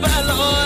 valor.